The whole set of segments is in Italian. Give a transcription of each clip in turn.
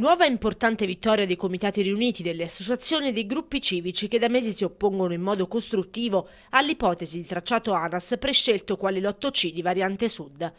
Nuova importante vittoria dei comitati riuniti, delle associazioni e dei gruppi civici che da mesi si oppongono in modo costruttivo all'ipotesi di tracciato ANAS prescelto quale lotto C di variante sud.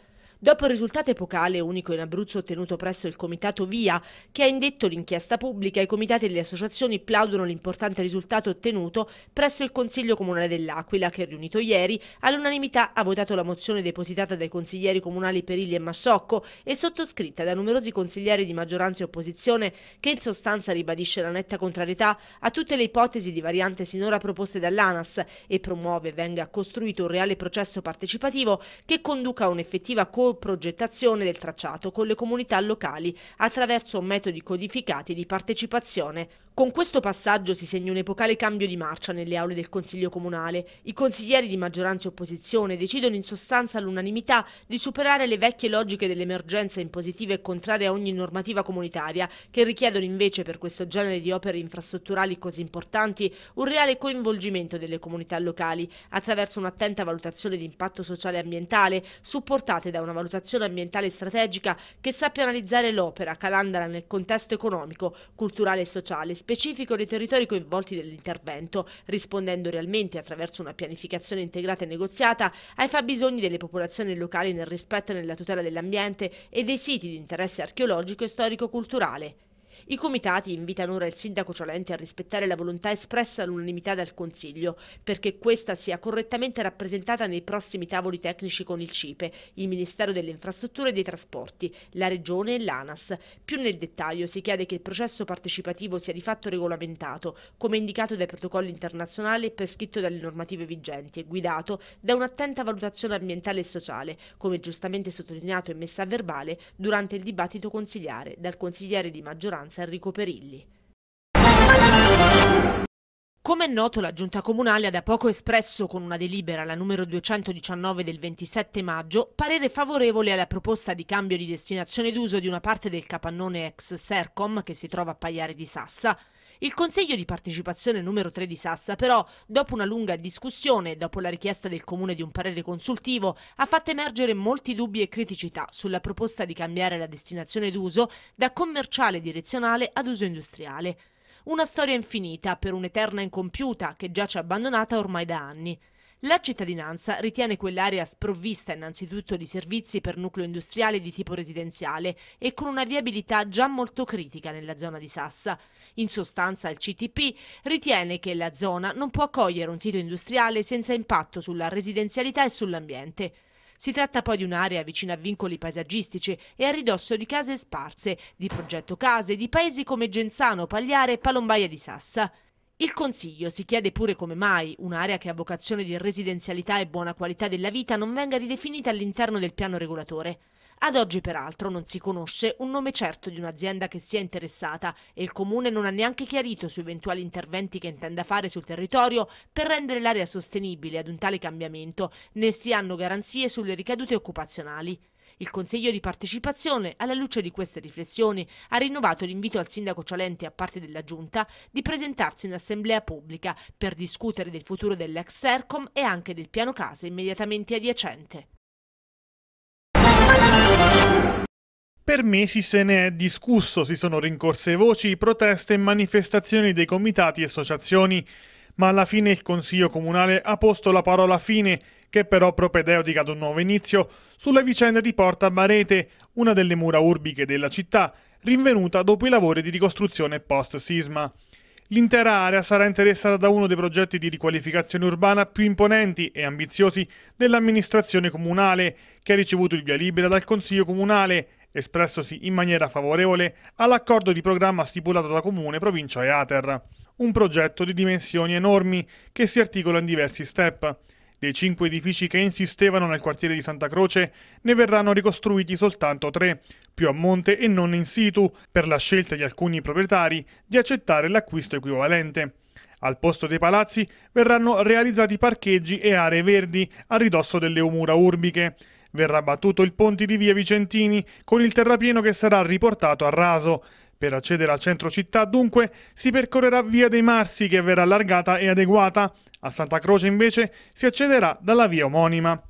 Dopo il risultato epocale unico in Abruzzo ottenuto presso il comitato VIA, che ha indetto l'inchiesta pubblica, i comitati e le associazioni plaudono l'importante risultato ottenuto presso il Consiglio Comunale dell'Aquila, che riunito ieri all'unanimità ha votato la mozione depositata dai consiglieri comunali Perilli e Massocco e sottoscritta da numerosi consiglieri di maggioranza e opposizione, che in sostanza ribadisce la netta contrarietà a tutte le ipotesi di variante sinora proposte dall'ANAS e promuove venga costruito un reale processo partecipativo che conduca a un'effettiva cooperazione progettazione del tracciato con le comunità locali attraverso metodi codificati di partecipazione con questo passaggio si segna un epocale cambio di marcia nelle aule del Consiglio Comunale. I consiglieri di maggioranza e opposizione decidono in sostanza all'unanimità di superare le vecchie logiche dell'emergenza impositiva e contraria a ogni normativa comunitaria, che richiedono invece per questo genere di opere infrastrutturali così importanti un reale coinvolgimento delle comunità locali attraverso un'attenta valutazione di impatto sociale e ambientale, supportate da una valutazione ambientale strategica che sappia analizzare l'opera, calandala nel contesto economico, culturale e sociale specifico dei territori coinvolti nell'intervento, rispondendo realmente attraverso una pianificazione integrata e negoziata ai fabbisogni delle popolazioni locali nel rispetto e nella tutela dell'ambiente e dei siti di interesse archeologico e storico-culturale. I comitati invitano ora il sindaco Ciolenti a rispettare la volontà espressa all'unanimità dal Consiglio, perché questa sia correttamente rappresentata nei prossimi tavoli tecnici con il CIPE, il Ministero delle Infrastrutture e dei Trasporti, la Regione e l'ANAS. Più nel dettaglio si chiede che il processo partecipativo sia di fatto regolamentato, come indicato dai protocolli internazionali e prescritto dalle normative vigenti e guidato da un'attenta valutazione ambientale e sociale, come giustamente sottolineato e messa a verbale durante il dibattito consigliare dal consigliere di maggioranza maggioranza Enrico Perilli. Come è noto, la Giunta Comunale ha da poco espresso con una delibera, la numero 219 del 27 maggio, parere favorevole alla proposta di cambio di destinazione d'uso di una parte del capannone ex Sercom che si trova a Pagliare di Sassa. Il Consiglio di partecipazione numero 3 di Sassa, però, dopo una lunga discussione e dopo la richiesta del Comune di un parere consultivo, ha fatto emergere molti dubbi e criticità sulla proposta di cambiare la destinazione d'uso da commerciale direzionale ad uso industriale. Una storia infinita per un'eterna incompiuta che giace abbandonata ormai da anni. La cittadinanza ritiene quell'area sprovvista innanzitutto di servizi per nucleo industriale di tipo residenziale e con una viabilità già molto critica nella zona di Sassa. In sostanza il CTP ritiene che la zona non può accogliere un sito industriale senza impatto sulla residenzialità e sull'ambiente. Si tratta poi di un'area vicina a vincoli paesaggistici e a ridosso di case sparse, di progetto case, di paesi come Genzano, Pagliare e Palombaia di Sassa. Il Consiglio si chiede pure come mai un'area che ha vocazione di residenzialità e buona qualità della vita non venga ridefinita all'interno del piano regolatore. Ad oggi, peraltro, non si conosce un nome certo di un'azienda che sia interessata e il Comune non ha neanche chiarito su eventuali interventi che intenda fare sul territorio per rendere l'area sostenibile ad un tale cambiamento, né si hanno garanzie sulle ricadute occupazionali. Il Consiglio di partecipazione, alla luce di queste riflessioni, ha rinnovato l'invito al sindaco Cialenti a parte della Giunta di presentarsi in assemblea pubblica per discutere del futuro dell'ex Sercom e anche del piano case immediatamente adiacente. Per mesi se ne è discusso, si sono rincorse voci, proteste e manifestazioni dei comitati e associazioni, ma alla fine il Consiglio Comunale ha posto la parola fine che però propedeutica ad un nuovo inizio, sulla vicenda di Porta Barete, una delle mura urbiche della città, rinvenuta dopo i lavori di ricostruzione post-sisma. L'intera area sarà interessata da uno dei progetti di riqualificazione urbana più imponenti e ambiziosi dell'amministrazione comunale, che ha ricevuto il via libera dal Consiglio Comunale, espressosi in maniera favorevole all'accordo di programma stipulato da Comune, Provincia e Ater. Un progetto di dimensioni enormi che si articola in diversi step. Dei cinque edifici che insistevano nel quartiere di Santa Croce ne verranno ricostruiti soltanto tre, più a monte e non in situ, per la scelta di alcuni proprietari di accettare l'acquisto equivalente. Al posto dei palazzi verranno realizzati parcheggi e aree verdi a ridosso delle mura urbiche. Verrà abbattuto il ponte di via Vicentini con il terrapieno che sarà riportato a raso. Per accedere al centro città, dunque, si percorrerà via dei Marsi che verrà allargata e adeguata. A Santa Croce, invece, si accederà dalla via omonima.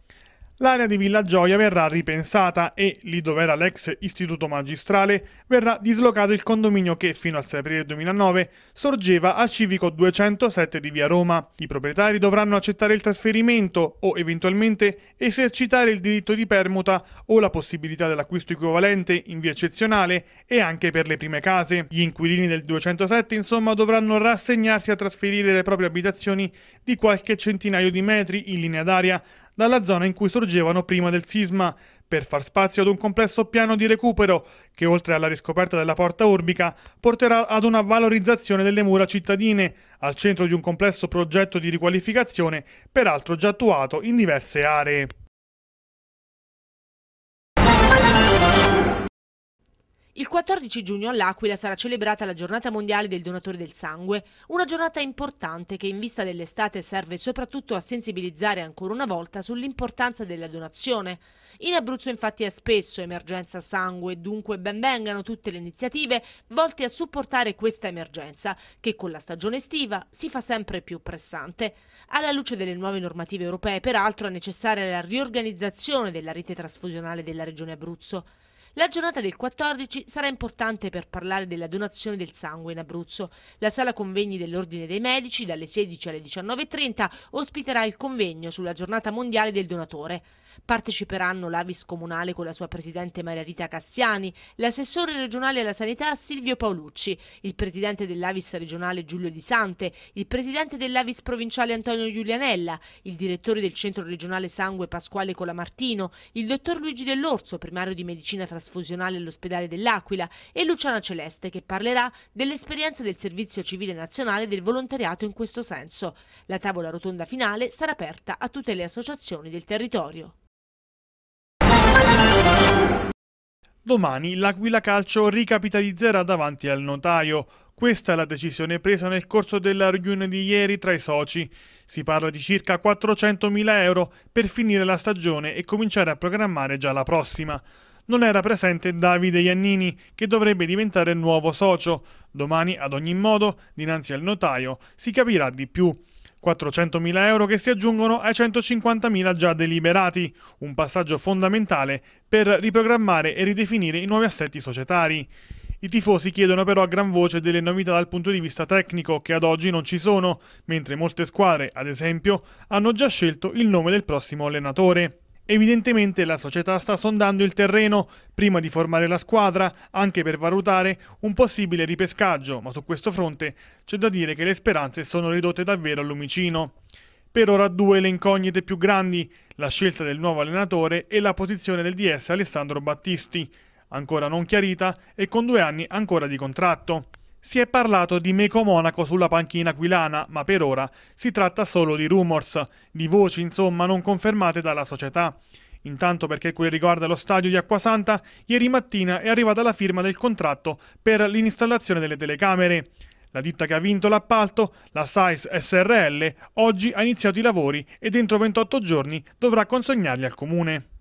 L'area di Villa Gioia verrà ripensata e, lì dove era l'ex istituto magistrale, verrà dislocato il condominio che, fino al 6 aprile 2009, sorgeva al civico 207 di Via Roma. I proprietari dovranno accettare il trasferimento o, eventualmente, esercitare il diritto di permuta o la possibilità dell'acquisto equivalente in via eccezionale e anche per le prime case. Gli inquilini del 207, insomma, dovranno rassegnarsi a trasferire le proprie abitazioni di qualche centinaio di metri in linea d'aria dalla zona in cui sorgevano prima del sisma, per far spazio ad un complesso piano di recupero che, oltre alla riscoperta della porta urbica, porterà ad una valorizzazione delle mura cittadine, al centro di un complesso progetto di riqualificazione, peraltro già attuato in diverse aree. Il 14 giugno all'Aquila sarà celebrata la giornata mondiale del donatore del sangue, una giornata importante che in vista dell'estate serve soprattutto a sensibilizzare ancora una volta sull'importanza della donazione. In Abruzzo infatti è spesso emergenza sangue, dunque benvengano tutte le iniziative volte a supportare questa emergenza, che con la stagione estiva si fa sempre più pressante. Alla luce delle nuove normative europee, peraltro, è necessaria la riorganizzazione della rete trasfusionale della regione Abruzzo. La giornata del 14 sarà importante per parlare della donazione del sangue in Abruzzo. La sala convegni dell'Ordine dei Medici dalle 16 alle 19.30 ospiterà il convegno sulla giornata mondiale del donatore. Parteciperanno l'Avis Comunale con la sua presidente Maria Rita Cassiani, l'assessore regionale alla sanità Silvio Paolucci, il presidente dell'Avis regionale Giulio Di Sante, il presidente dell'Avis provinciale Antonio Giulianella, il direttore del centro regionale sangue Pasquale Colamartino, il dottor Luigi Dell'Orso, primario di medicina trasfusionale all'ospedale dell'Aquila e Luciana Celeste che parlerà dell'esperienza del servizio civile nazionale del volontariato in questo senso. La tavola rotonda finale sarà aperta a tutte le associazioni del territorio. Domani l'Aquila Calcio ricapitalizzerà davanti al notaio. Questa è la decisione presa nel corso della riunione di ieri tra i soci. Si parla di circa 400.000 euro per finire la stagione e cominciare a programmare già la prossima. Non era presente Davide Iannini, che dovrebbe diventare nuovo socio. Domani, ad ogni modo, dinanzi al notaio, si capirà di più. 400.000 euro che si aggiungono ai 150.000 già deliberati, un passaggio fondamentale per riprogrammare e ridefinire i nuovi assetti societari. I tifosi chiedono però a gran voce delle novità dal punto di vista tecnico che ad oggi non ci sono, mentre molte squadre, ad esempio, hanno già scelto il nome del prossimo allenatore. Evidentemente la società sta sondando il terreno prima di formare la squadra, anche per valutare un possibile ripescaggio, ma su questo fronte c'è da dire che le speranze sono ridotte davvero al lumicino. Per ora due le incognite più grandi, la scelta del nuovo allenatore e la posizione del DS Alessandro Battisti, ancora non chiarita e con due anni ancora di contratto. Si è parlato di Meco Monaco sulla panchina aquilana, ma per ora si tratta solo di rumors, di voci insomma non confermate dalla società. Intanto perché quel riguarda lo stadio di Acquasanta, ieri mattina è arrivata la firma del contratto per l'installazione delle telecamere. La ditta che ha vinto l'appalto, la SAIS SRL, oggi ha iniziato i lavori e dentro 28 giorni dovrà consegnarli al comune.